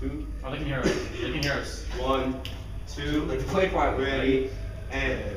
two. Oh, they can hear us. They can hear us. One, two. Let's play quiet. Ready, and.